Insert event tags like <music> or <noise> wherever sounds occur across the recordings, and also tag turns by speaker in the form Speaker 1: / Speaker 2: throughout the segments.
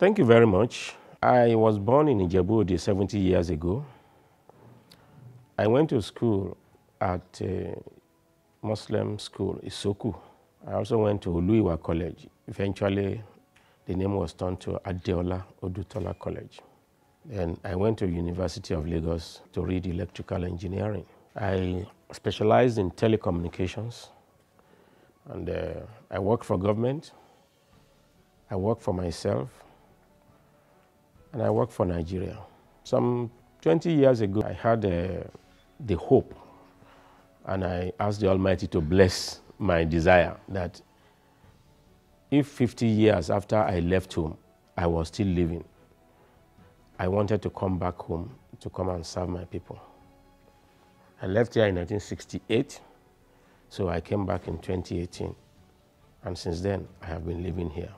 Speaker 1: Thank you very much. I was born in Ijebu 70 years ago. I went to school at a Muslim school, Isoku. I also went to Oluiwa College. Eventually, the name was turned to Adeola Odutola College. Then I went to University of Lagos to read electrical engineering. I specialized in telecommunications and uh, I worked for government, I worked for myself, and I work for Nigeria. Some 20 years ago, I had uh, the hope and I asked the Almighty to bless my desire that if 50 years after I left home, I was still living, I wanted to come back home to come and serve my people. I left here in 1968, so I came back in 2018. And since then, I have been living here.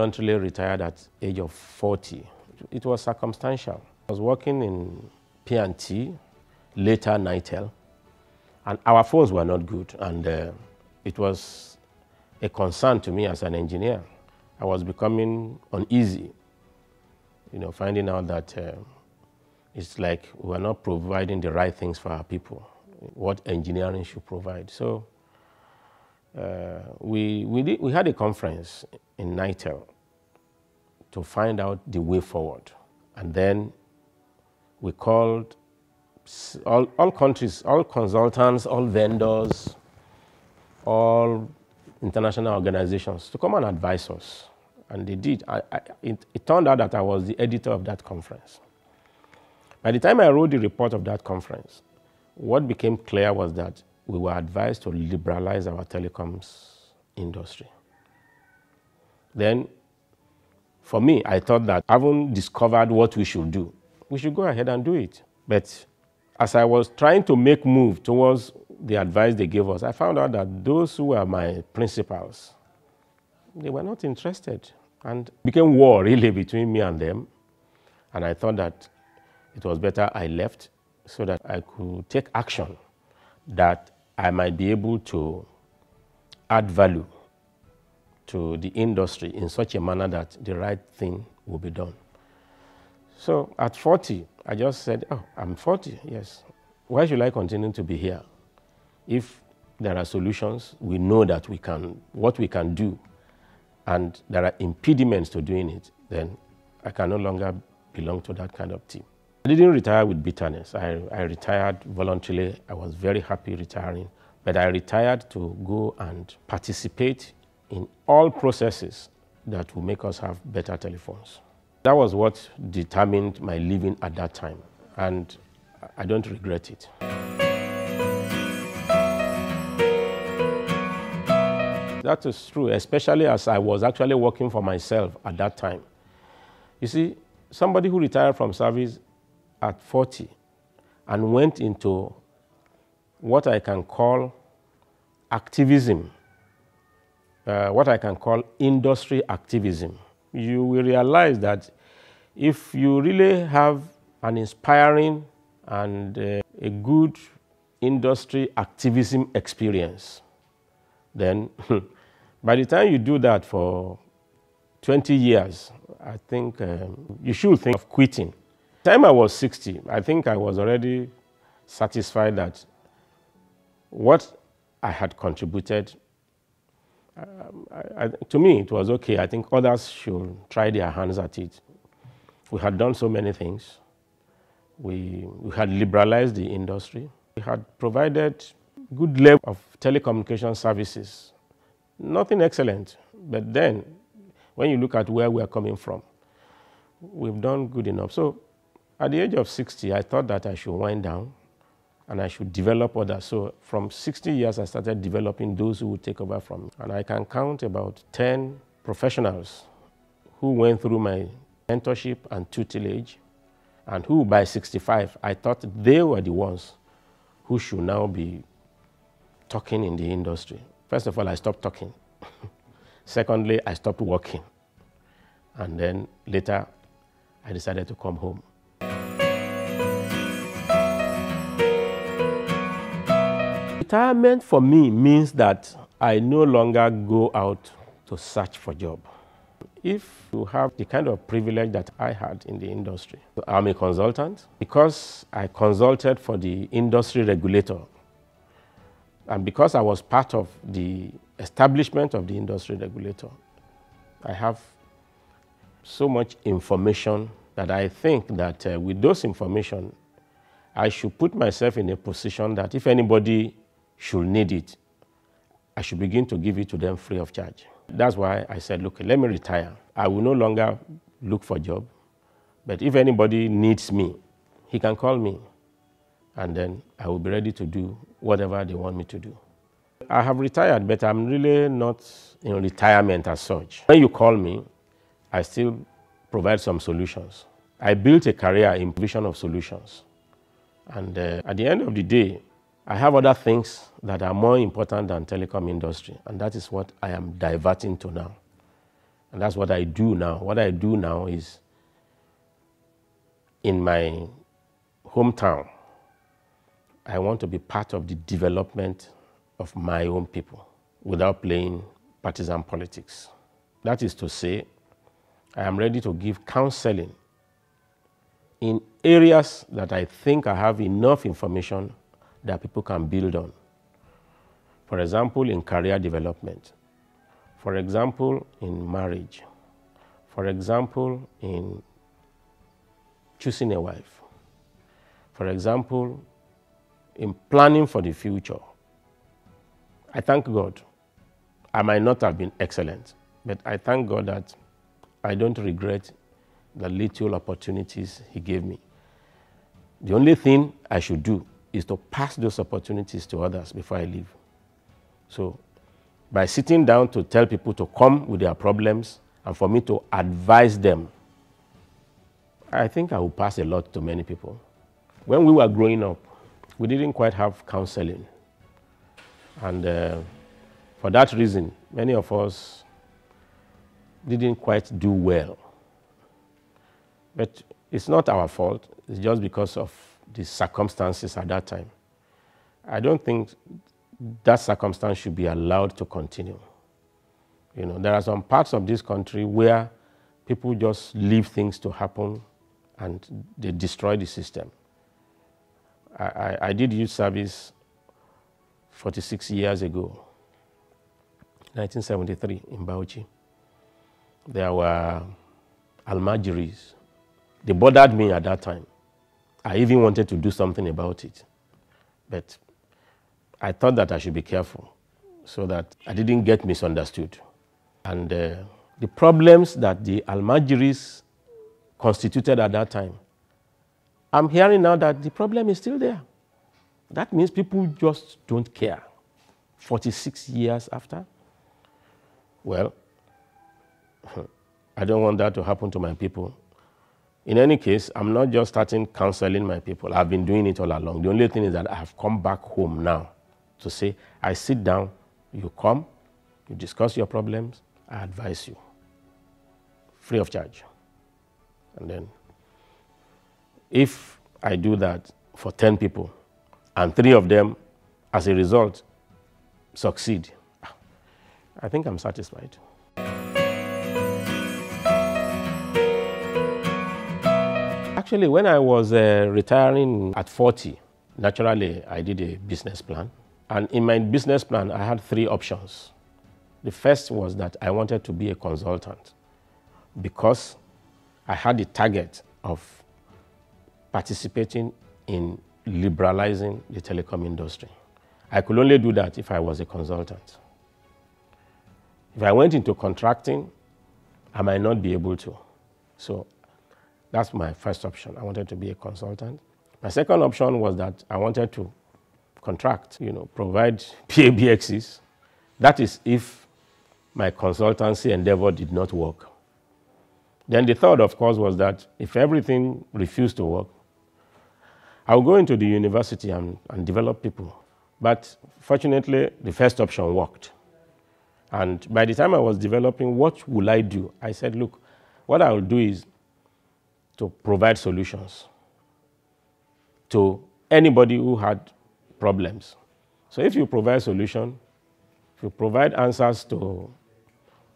Speaker 1: Voluntarily retired at age of 40. It was circumstantial. I was working in P&T, later Nitel, and our phones were not good. And uh, it was a concern to me as an engineer. I was becoming uneasy, you know, finding out that uh, it's like we are not providing the right things for our people, what engineering should provide. So uh, we, we, did, we had a conference in Nitel to find out the way forward. And then we called all, all countries, all consultants, all vendors, all international organizations to come and advise us. And they did. I, I, it, it turned out that I was the editor of that conference. By the time I wrote the report of that conference, what became clear was that we were advised to liberalize our telecoms industry. Then, for me, I thought that having discovered what we should do, we should go ahead and do it. But as I was trying to make move towards the advice they gave us, I found out that those who were my principals, they were not interested. And became war really <laughs> between me and them. And I thought that it was better I left so that I could take action that I might be able to add value to the industry in such a manner that the right thing will be done. So at 40, I just said, oh, I'm 40, yes. Why should I continue to be here? If there are solutions, we know that we can, what we can do, and there are impediments to doing it, then I can no longer belong to that kind of team. I didn't retire with bitterness. I, I retired voluntarily. I was very happy retiring, but I retired to go and participate in all processes that will make us have better telephones. That was what determined my living at that time, and I don't regret it. That is true, especially as I was actually working for myself at that time. You see, somebody who retired from service at 40 and went into what I can call activism, uh, what I can call industry activism. You will realize that if you really have an inspiring and uh, a good industry activism experience, then <laughs> by the time you do that for 20 years, I think um, you should think of quitting. Time I was 60, I think I was already satisfied that what I had contributed, um, I, I, to me, it was okay. I think others should try their hands at it. We had done so many things. We, we had liberalized the industry. We had provided good level of telecommunication services. Nothing excellent, but then when you look at where we are coming from, we've done good enough. So at the age of 60, I thought that I should wind down and I should develop others. So from 60 years, I started developing those who would take over from me. And I can count about 10 professionals who went through my mentorship and tutelage and who by 65, I thought they were the ones who should now be talking in the industry. First of all, I stopped talking. <laughs> Secondly, I stopped working. And then later, I decided to come home. Retirement for me means that I no longer go out to search for job. If you have the kind of privilege that I had in the industry, I'm a consultant. Because I consulted for the industry regulator, and because I was part of the establishment of the industry regulator, I have so much information that I think that uh, with those information, I should put myself in a position that if anybody should need it, I should begin to give it to them free of charge. That's why I said, look, let me retire. I will no longer look for a job, but if anybody needs me, he can call me, and then I will be ready to do whatever they want me to do. I have retired, but I'm really not in retirement as such. When you call me, I still provide some solutions. I built a career in provision of solutions. And uh, at the end of the day, I have other things that are more important than telecom industry, and that is what I am diverting to now. And that's what I do now. What I do now is in my hometown, I want to be part of the development of my own people without playing partisan politics. That is to say, I am ready to give counseling in areas that I think I have enough information that people can build on. For example, in career development. For example, in marriage. For example, in choosing a wife. For example, in planning for the future. I thank God. I might not have been excellent, but I thank God that I don't regret the little opportunities He gave me. The only thing I should do is to pass those opportunities to others before I leave. So, by sitting down to tell people to come with their problems and for me to advise them, I think I will pass a lot to many people. When we were growing up, we didn't quite have counseling. And uh, for that reason, many of us didn't quite do well. But it's not our fault, it's just because of the circumstances at that time. I don't think that circumstance should be allowed to continue. You know, there are some parts of this country where people just leave things to happen and they destroy the system. I, I, I did youth service 46 years ago, 1973 in Bauchi. There were Almajiris. They bothered me at that time. I even wanted to do something about it. But I thought that I should be careful so that I didn't get misunderstood. And uh, the problems that the Almajiris constituted at that time, I'm hearing now that the problem is still there. That means people just don't care. 46 years after? Well, <laughs> I don't want that to happen to my people. In any case, I'm not just starting counseling my people. I've been doing it all along. The only thing is that I have come back home now to say, I sit down, you come, you discuss your problems, I advise you, free of charge. And then, if I do that for 10 people, and three of them, as a result, succeed, I think I'm satisfied. Actually, when I was uh, retiring at 40, naturally, I did a business plan. And in my business plan, I had three options. The first was that I wanted to be a consultant because I had the target of participating in liberalizing the telecom industry. I could only do that if I was a consultant. If I went into contracting, I might not be able to. So that's my first option. I wanted to be a consultant. My second option was that I wanted to contract, you know, provide <laughs> PABXs. That is if my consultancy endeavor did not work. Then the third, of course, was that if everything refused to work, I would go into the university and, and develop people. But fortunately, the first option worked. And by the time I was developing, what will I do? I said, look, what I will do is to provide solutions to anybody who had problems. So if you provide solution, to provide answers to,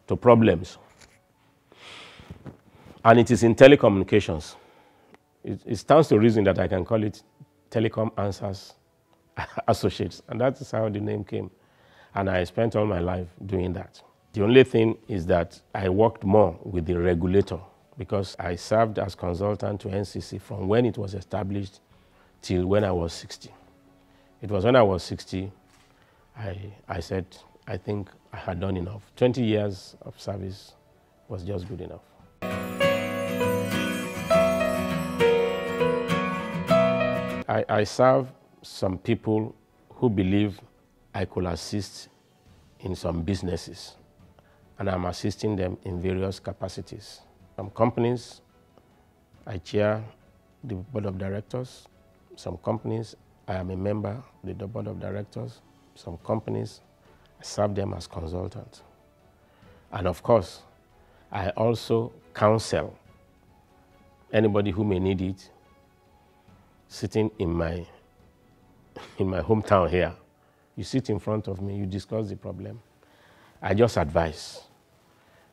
Speaker 1: to problems. And it is in telecommunications. It, it stands to reason that I can call it Telecom Answers <laughs> Associates. And that's how the name came. And I spent all my life doing that. The only thing is that I worked more with the regulator because I served as consultant to NCC from when it was established till when I was 60. It was when I was 60, I, I said, I think I had done enough. 20 years of service was just good enough. I, I serve some people who believe I could assist in some businesses, and I'm assisting them in various capacities. Some companies, I chair the board of directors. Some companies, I am a member of the board of directors. Some companies, I serve them as consultant. And of course, I also counsel anybody who may need it sitting in my, <laughs> in my hometown here. You sit in front of me, you discuss the problem. I just advise.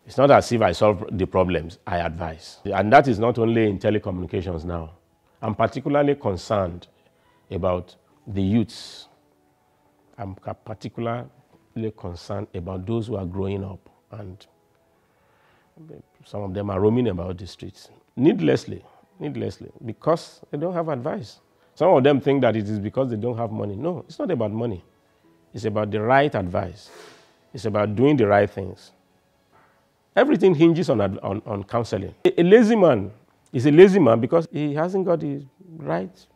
Speaker 1: It's not as if I solve the problems, I advise. And that is not only in telecommunications now. I'm particularly concerned about the youths. I'm particularly concerned about those who are growing up and some of them are roaming about the streets needlessly, needlessly, because they don't have advice. Some of them think that it is because they don't have money. No, it's not about money. It's about the right advice. It's about doing the right things. Everything hinges on, on, on counseling. A, a lazy man is a lazy man because he hasn't got the right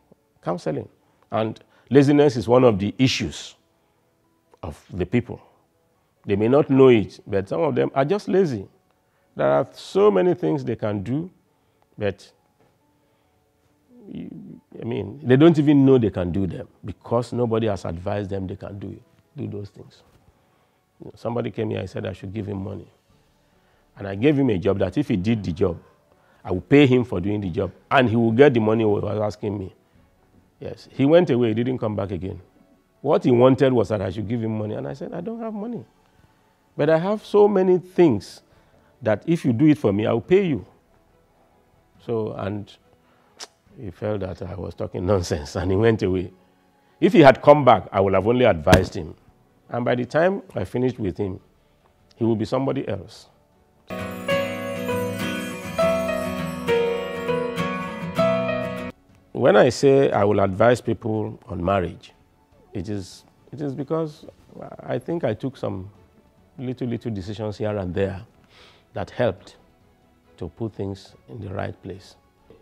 Speaker 1: counseling. And laziness is one of the issues of the people. They may not know it, but some of them are just lazy. There are so many things they can do, but I mean, they don't even know they can do them because nobody has advised them they can do it, do those things. Somebody came here and said I should give him money. And I gave him a job that if he did the job, I would pay him for doing the job and he will get the money he was asking me. Yes. He went away, he didn't come back again. What he wanted was that I should give him money. And I said, I don't have money. But I have so many things that if you do it for me, I will pay you. So, and he felt that I was talking nonsense and he went away. If he had come back, I would have only advised him. And by the time I finished with him, he would be somebody else. When I say I will advise people on marriage, it is, it is because I think I took some little, little decisions here and there that helped to put things in the right place.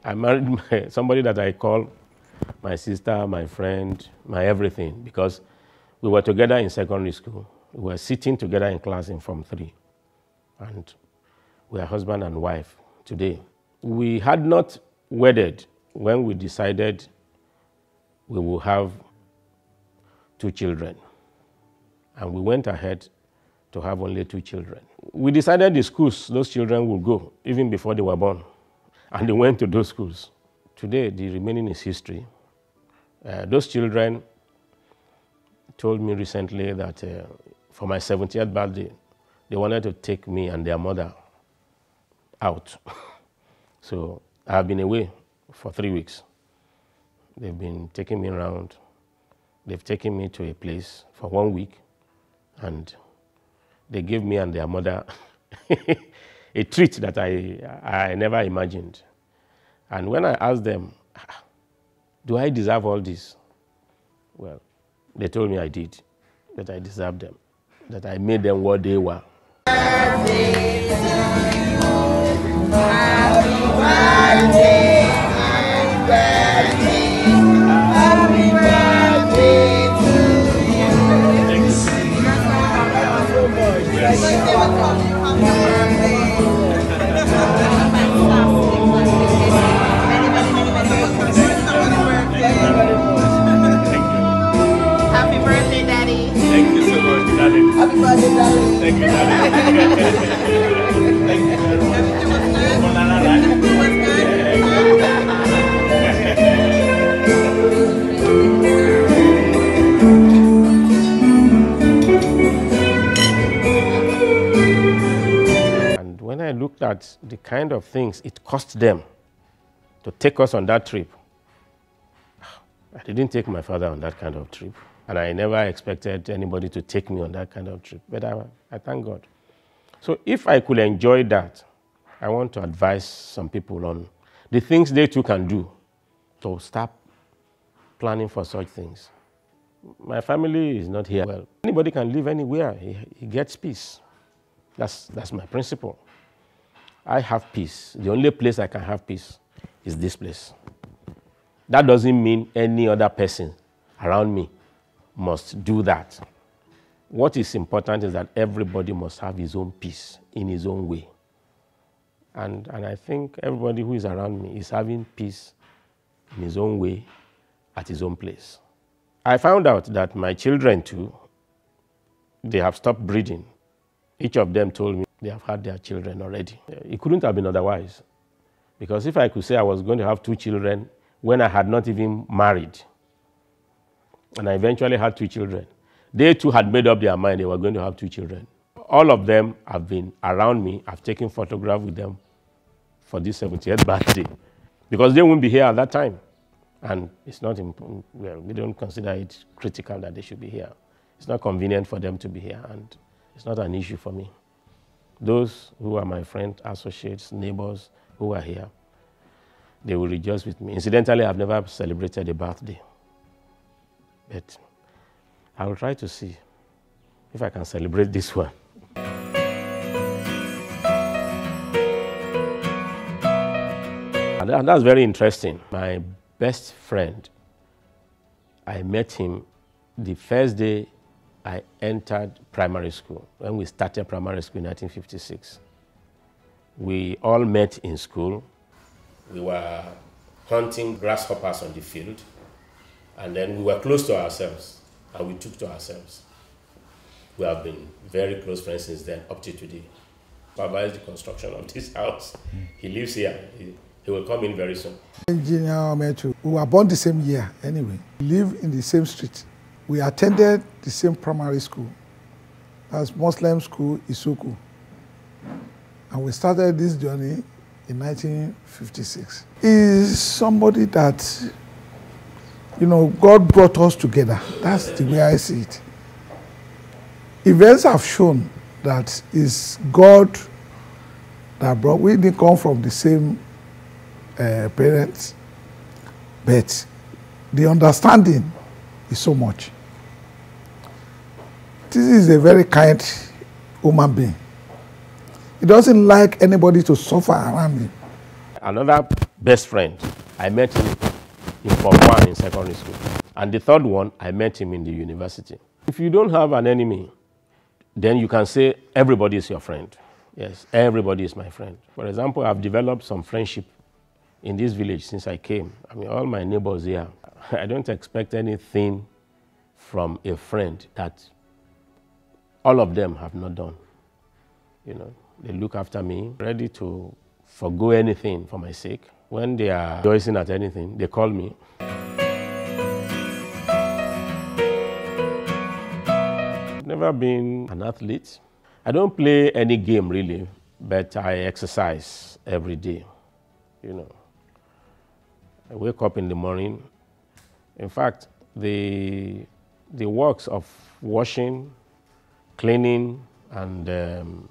Speaker 1: I married <laughs> my, somebody that I call my sister, my friend, my everything, because we were together in secondary school. We were sitting together in class in Form 3. And we are husband and wife today. We had not wedded when we decided we will have two children. And we went ahead to have only two children. We decided the schools those children would go, even before they were born. <laughs> And they went to those schools. Today, the remaining is history. Uh, those children told me recently that uh, for my 70th birthday, they wanted to take me and their mother out. <laughs> so I have been away for three weeks. They've been taking me around. They've taken me to a place for one week, and they gave me and their mother <laughs> a treat that I, I never imagined. And when I asked them, do I deserve all this? Well, they told me I did, that I deserved them, that I made them what they were. Happy birthday, happy birthday.
Speaker 2: Thank you, Daddy. Happy birthday, Daddy! Thank you. <laughs>
Speaker 1: And when I looked at the kind of things it cost them to take us on that trip, I didn't take my father on that kind of trip. And I never expected anybody to take me on that kind of trip. But I, I thank God. So if I could enjoy that, I want to advise some people on the things they too can do to stop planning for such things. My family is not here. Well, anybody can live anywhere. He, he gets peace. That's, that's my principle. I have peace. The only place I can have peace is this place. That doesn't mean any other person around me must do that. What is important is that everybody must have his own peace in his own way. And, and I think everybody who is around me is having peace in his own way at his own place. I found out that my children too, they have stopped breeding. Each of them told me they have had their children already. It couldn't have been otherwise. Because if I could say I was going to have two children when I had not even married, and I eventually had two children, they too had made up their mind they were going to have two children. All of them have been around me. I've taken photographs with them for this 70th birthday because they won't be here at that time. And it's not important, well, we don't consider it critical that they should be here. It's not convenient for them to be here, and it's not an issue for me. Those who are my friends, associates, neighbors who are here, they will rejoice with me. Incidentally, I've never celebrated a birthday. But I will try to see if I can celebrate this <laughs> one. And that's very interesting. My best friend, I met him the first day I entered primary school, when we started primary school in 1956. We all met in school. We were hunting grasshoppers on the field, and then we were close to ourselves, and we took to ourselves. We have been very close friends since then, up to today. Baba is the construction of this <laughs> house. He lives here. He, he will come in very soon.
Speaker 2: Engineer Ometu, we were born the same year anyway. We live in the same street. We attended the same primary school. That's Muslim school, Isuku. And we started this journey in 1956. He's somebody that, you know, God brought us together. That's the way I see it. Events have shown that it's God that brought, we didn't come from the same uh, parents, but the understanding is so much. This is a very kind human being. He doesn't like anybody to suffer around him.
Speaker 1: Another best friend, I met him in Form 1 in secondary school. And the third one, I met him in the university. If you don't have an enemy, then you can say everybody is your friend. Yes, everybody is my friend. For example, I've developed some friendship in this village since I came. I mean, all my neighbors here. <laughs> I don't expect anything from a friend that all of them have not done. You know, they look after me, ready to forgo anything for my sake. When they are rejoicing at anything, they call me. Never been an athlete. I don't play any game really, but I exercise every day. You know, I wake up in the morning. In fact, the the works of washing, cleaning, and um,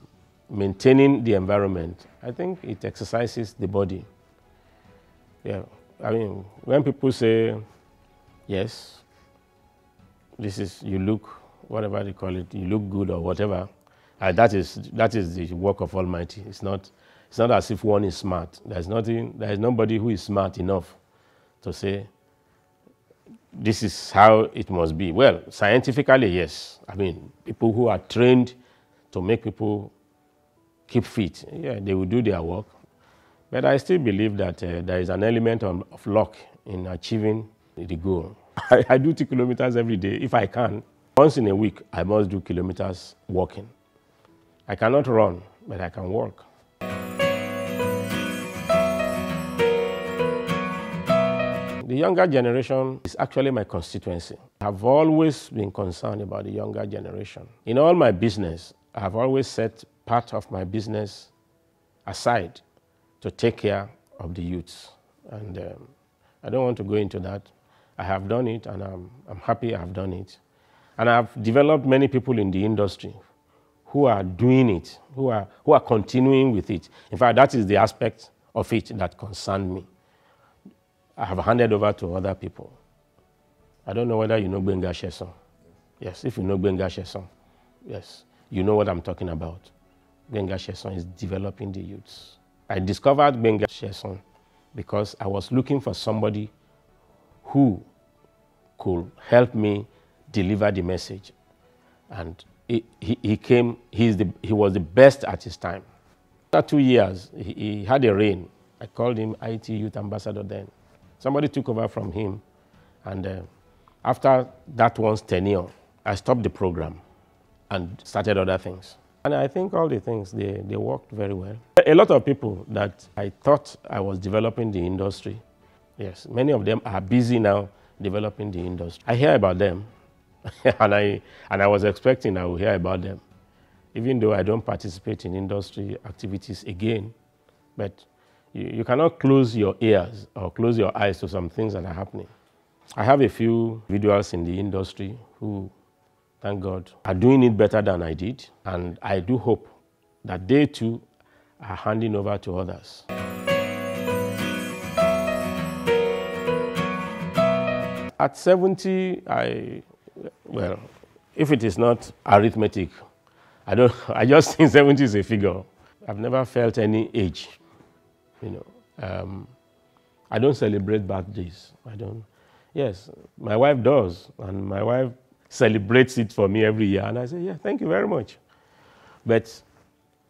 Speaker 1: maintaining the environment, I think it exercises the body. Yeah, I mean, when people say, yes, this is, you look, whatever they call it, you look good or whatever, uh, that, is, that is the work of Almighty. It's not, it's not as if one is smart. There's, nothing, there's nobody who is smart enough to say, this is how it must be. Well, scientifically, yes. I mean, people who are trained to make people keep fit, yeah, they will do their work. But I still believe that uh, there is an element of, of, luck in achieving the goal. <laughs> I, I do two kilometers every day if I can. Once in a week, I must do kilometers walking. I cannot run, but I can walk. The younger generation is actually my constituency. I've always been concerned about the younger generation. In all my business, I've always set part of my business aside to take care of the youths. And um, I don't want to go into that. I have done it and I'm, I'm happy I have done it. And I've developed many people in the industry who are doing it, who are, who are continuing with it. In fact, that is the aspect of it that concerned me. I have handed over to other people. I don't know whether you know Gbenga Sesan. Yes, if you know Gbenga Sesan, yes, you know what I'm talking about. Gbenga Sesan is developing the youths. I discovered Gbenga Sesan because I was looking for somebody who could help me deliver the message. And he, he, he came, he's the, he was the best at his time. After two years, he, he had a reign. I called him IT Youth Ambassador then. Somebody took over from him. And uh, after that one's tenure, I stopped the program and started other things. And I think all the things, they, they worked very well. A lot of people that I thought I was developing the industry, yes, many of them are busy now developing the industry. I hear about them, <laughs> and, I, and I was expecting I would hear about them, even though I don't participate in industry activities again. But you, you cannot close your ears or close your eyes to some things that are happening. I have a few individuals in the industry who thank God, are doing it better than I did. And I do hope that they too are handing over to others. At 70, I, well, if it is not arithmetic, I don't, <laughs> I just think 70 is a figure. I've never felt any age, you know. Um, I don't celebrate birthdays. I don't. Yes, my wife does, and my wife celebrates it for me every year. And I say, yeah, thank you very much. But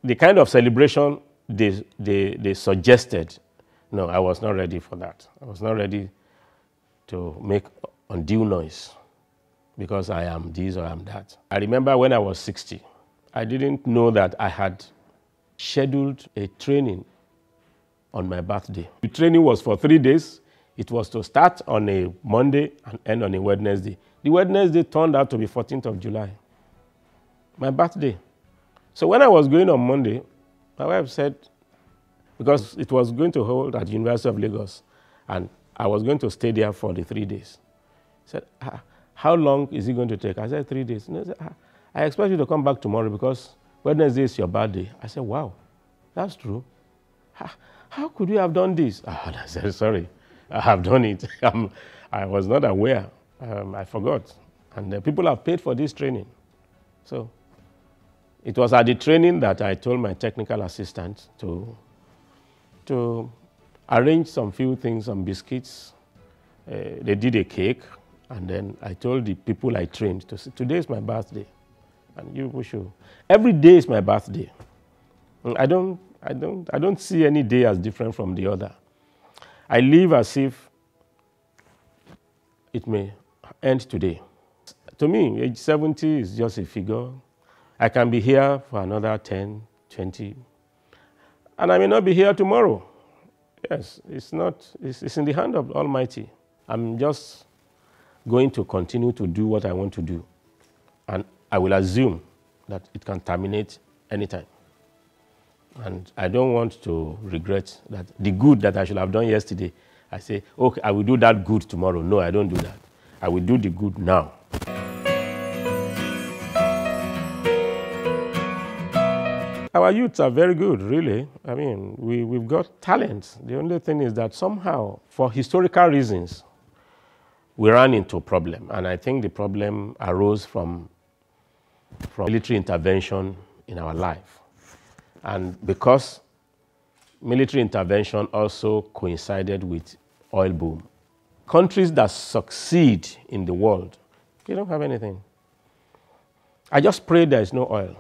Speaker 1: the kind of celebration they, they, they suggested, no, I was not ready for that. I was not ready to make undue noise because I am this or I am that. I remember when I was 60, I didn't know that I had scheduled a training on my birthday. The training was for three days. It was to start on a Monday and end on a Wednesday. The Wednesday turned out to be 14th of July, my birthday. So when I was going on Monday, my wife said, because it was going to hold at the University of Lagos, and I was going to stay there for the three days. She said, ah, how long is it going to take? I said, three days. I, said, ah, I expect you to come back tomorrow because Wednesday is your birthday. I said, wow, that's true. How, how could you have done this? Oh, I said, sorry, I have done it. <laughs> I was not aware um, I forgot. And uh, people have paid for this training. So it was at the training that I told my technical assistant to, to arrange some few things, some biscuits. Uh, they did a cake, and then I told the people I trained to say, today is my birthday, and you should. Every day is my birthday. I don't, I don't, I don't see any day as different from the other. I live as if it may end today. To me, age 70 is just a figure. I can be here for another 10, 20, and I may not be here tomorrow. Yes, it's not, it's, it's in the hand of Almighty. I'm just going to continue to do what I want to do. And I will assume that it can terminate anytime. And I don't want to regret that the good that I should have done yesterday, I say, okay, I will do that good tomorrow. No, I don't do that. I will do the good now. Our youths are very good, really. I mean, we, we've got talent. The only thing is that somehow, for historical reasons, we ran into a problem. And I think the problem arose from, from military intervention in our life. And because military intervention also coincided with oil boom, countries that succeed in the world, they don't have anything. I just pray there is no oil.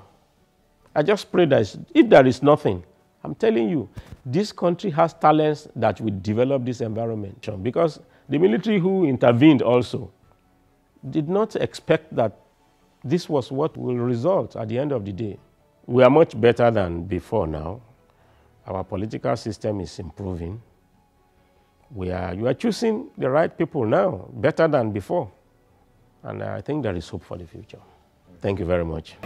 Speaker 1: I just pray that if there is nothing, I'm telling you, this country has talents that will develop this environment. Because the military who intervened also did not expect that this was what will result at the end of the day. We are much better than before now. Our political system is improving we are, you are choosing the right people now, better than before. And I think there is hope for the future. Thank you very much.